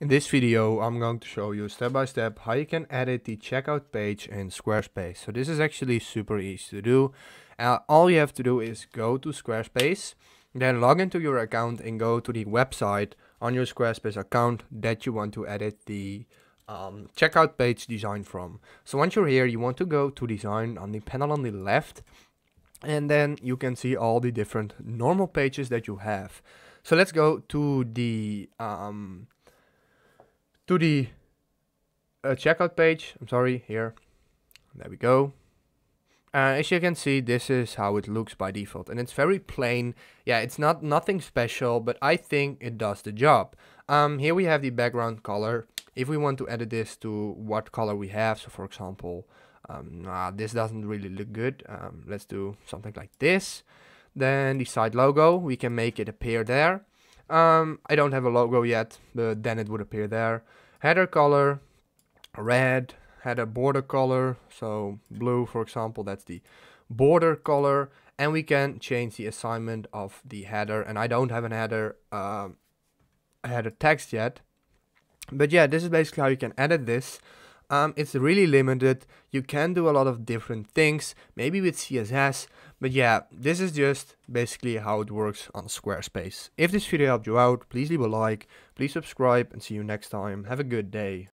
In this video, I'm going to show you step by step how you can edit the checkout page in Squarespace. So this is actually super easy to do. Uh, all you have to do is go to Squarespace, then log into your account and go to the website on your Squarespace account that you want to edit the um, checkout page design from. So once you're here, you want to go to design on the panel on the left and then you can see all the different normal pages that you have. So let's go to the um, to the uh, checkout page. I'm sorry, here. There we go. Uh, as you can see, this is how it looks by default, and it's very plain. Yeah, it's not nothing special, but I think it does the job. Um, here we have the background color. If we want to edit this to what color we have, so for example, um, nah, this doesn't really look good. Um, let's do something like this. Then the side logo, we can make it appear there. Um, I don't have a logo yet, but then it would appear there. Header color, red, header border color, so blue for example, that's the border color. And we can change the assignment of the header. And I don't have an header, uh, header text yet. But yeah, this is basically how you can edit this. Um, it's really limited. You can do a lot of different things, maybe with CSS, but yeah, this is just basically how it works on Squarespace. If this video helped you out, please leave a like, please subscribe and see you next time. Have a good day.